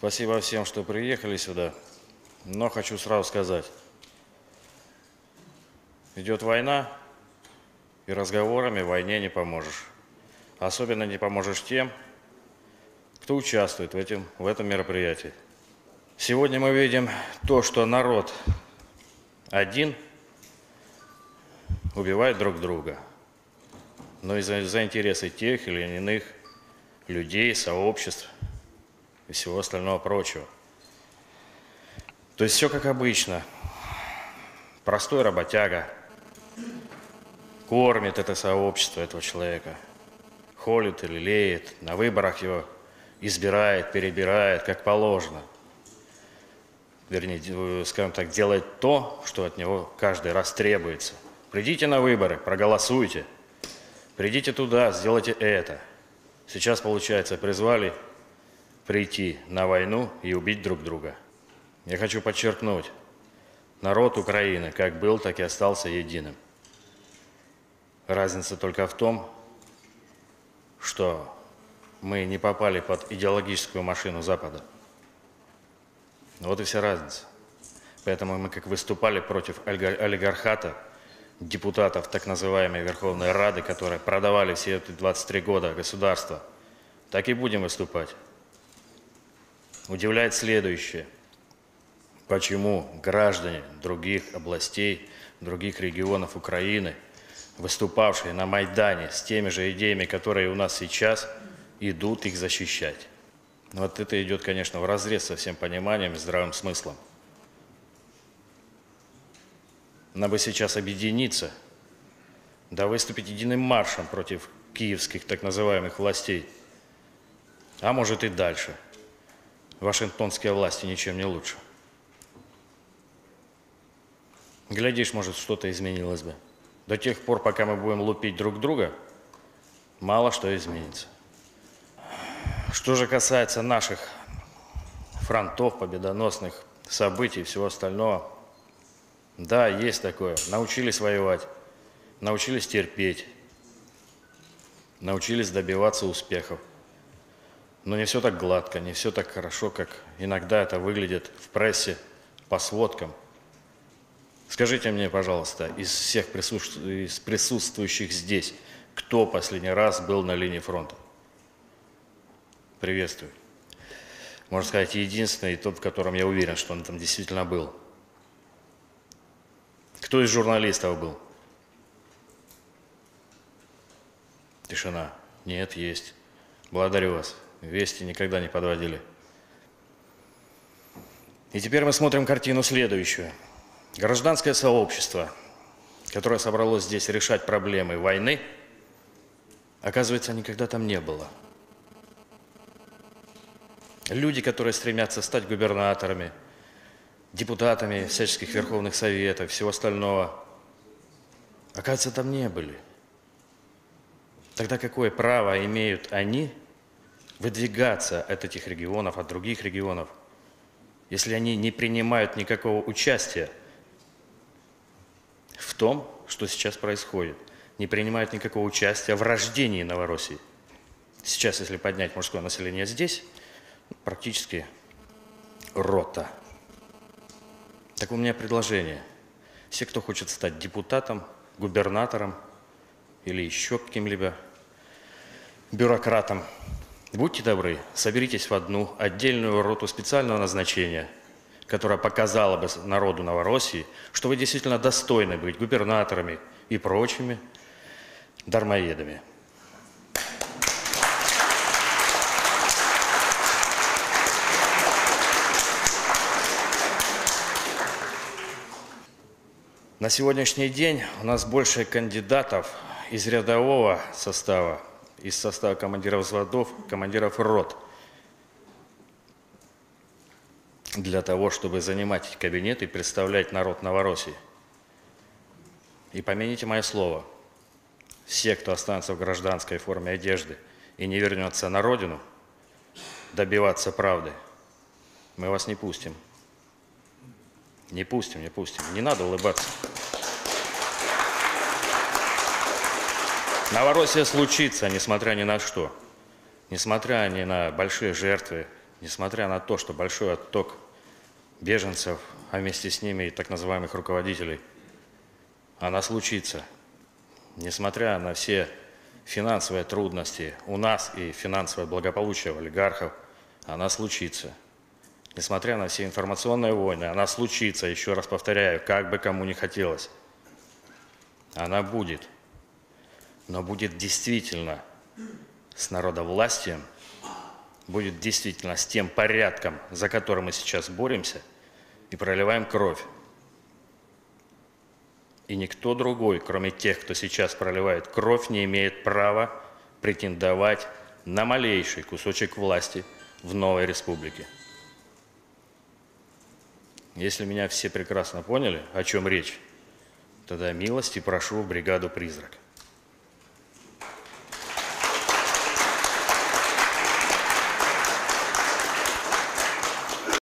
Спасибо всем, что приехали сюда. Но хочу сразу сказать. Идет война, и разговорами войне не поможешь. Особенно не поможешь тем, кто участвует в, этом в этом мероприятии. Сегодня мы видим то, что народ один убивает друг друга. Но из-за за интересы тех или иных людей, сообществ – и всего остального прочего. То есть все как обычно. Простой работяга кормит это сообщество этого человека, холит или леет, на выборах его избирает, перебирает, как положено. Вернее, скажем так, делает то, что от него каждый раз требуется. Придите на выборы, проголосуйте. Придите туда, сделайте это. Сейчас, получается, призвали прийти на войну и убить друг друга. Я хочу подчеркнуть, народ Украины как был, так и остался единым. Разница только в том, что мы не попали под идеологическую машину Запада. Вот и вся разница. Поэтому мы как выступали против олигархата, депутатов так называемой Верховной Рады, которые продавали все эти 23 года государства, так и будем выступать удивляет следующее. Почему граждане других областей, других регионов Украины, выступавшие на Майдане с теми же идеями, которые у нас сейчас, идут их защищать? Вот это идет, конечно, в разрез со всем пониманием и здравым смыслом. Надо бы сейчас объединиться, да выступить единым маршем против киевских так называемых властей, а может и дальше – Вашингтонские власти ничем не лучше. Глядишь, может, что-то изменилось бы. До тех пор, пока мы будем лупить друг друга, мало что изменится. Что же касается наших фронтов, победоносных событий и всего остального, да, есть такое. Научились воевать, научились терпеть, научились добиваться успехов. Но не все так гладко, не все так хорошо, как иногда это выглядит в прессе, по сводкам. Скажите мне, пожалуйста, из всех присутствующих здесь, кто последний раз был на линии фронта? Приветствую. Можно сказать, единственный, тот, в котором я уверен, что он там действительно был. Кто из журналистов был? Тишина. Нет, есть. Благодарю вас. Вести никогда не подводили. И теперь мы смотрим картину следующую. Гражданское сообщество, которое собралось здесь решать проблемы войны, оказывается, никогда там не было. Люди, которые стремятся стать губернаторами, депутатами всяческих верховных советов, всего остального, оказывается, там не были. Тогда какое право имеют они выдвигаться от этих регионов, от других регионов, если они не принимают никакого участия в том, что сейчас происходит, не принимают никакого участия в рождении Новороссии. Сейчас, если поднять мужское население здесь, практически рота. Так у меня предложение. Все, кто хочет стать депутатом, губернатором или еще каким-либо бюрократом, Будьте добры, соберитесь в одну отдельную роту специального назначения, которая показала бы народу Новороссии, что вы действительно достойны быть губернаторами и прочими дармоедами. На сегодняшний день у нас больше кандидатов из рядового состава, из состава командиров взводов, командиров рот, для того, чтобы занимать кабинет и представлять народ Новороссии. И помяните мое слово, все, кто останется в гражданской форме одежды и не вернется на родину, добиваться правды, мы вас не пустим. Не пустим, не пустим. Не надо улыбаться. Новороссия случится, несмотря ни на что. Несмотря ни на большие жертвы, несмотря на то, что большой отток беженцев, а вместе с ними и так называемых руководителей, она случится. Несмотря на все финансовые трудности у нас и финансовое благополучие олигархов, она случится. Несмотря на все информационные войны, она случится, еще раз повторяю, как бы кому ни хотелось. Она будет. Но будет действительно с народовластием, будет действительно с тем порядком, за который мы сейчас боремся и проливаем кровь. И никто другой, кроме тех, кто сейчас проливает кровь, не имеет права претендовать на малейший кусочек власти в новой республике. Если меня все прекрасно поняли, о чем речь, тогда милости прошу в бригаду «Призрак».